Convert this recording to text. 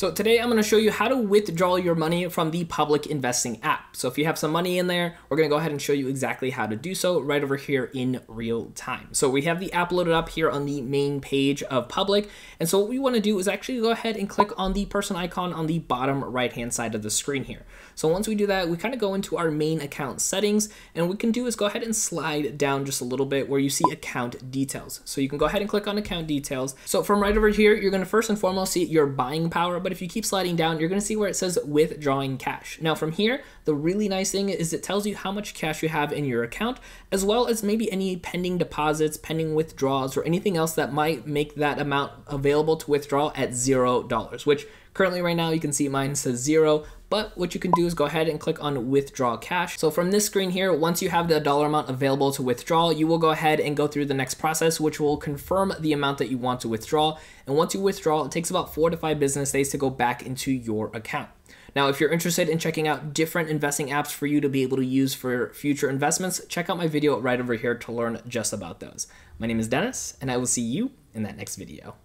So today I'm going to show you how to withdraw your money from the public investing app. So if you have some money in there, we're going to go ahead and show you exactly how to do so right over here in real time. So we have the app loaded up here on the main page of public. And so what we want to do is actually go ahead and click on the person icon on the bottom right hand side of the screen here. So once we do that, we kind of go into our main account settings and what we can do is go ahead and slide down just a little bit where you see account details. So you can go ahead and click on account details. So from right over here, you're going to first and foremost see your buying power, but if you keep sliding down, you're gonna see where it says withdrawing cash. Now from here, the really nice thing is it tells you how much cash you have in your account, as well as maybe any pending deposits, pending withdrawals, or anything else that might make that amount available to withdraw at zero dollars, which currently right now you can see mine says zero, but what you can do is go ahead and click on withdraw cash. So from this screen here, once you have the dollar amount available to withdraw, you will go ahead and go through the next process, which will confirm the amount that you want to withdraw. And once you withdraw, it takes about four to five business days to go back into your account. Now, if you're interested in checking out different investing apps for you to be able to use for future investments, check out my video right over here to learn just about those. My name is Dennis, and I will see you in that next video.